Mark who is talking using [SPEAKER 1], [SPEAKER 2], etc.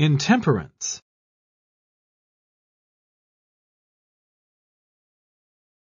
[SPEAKER 1] Intemperance.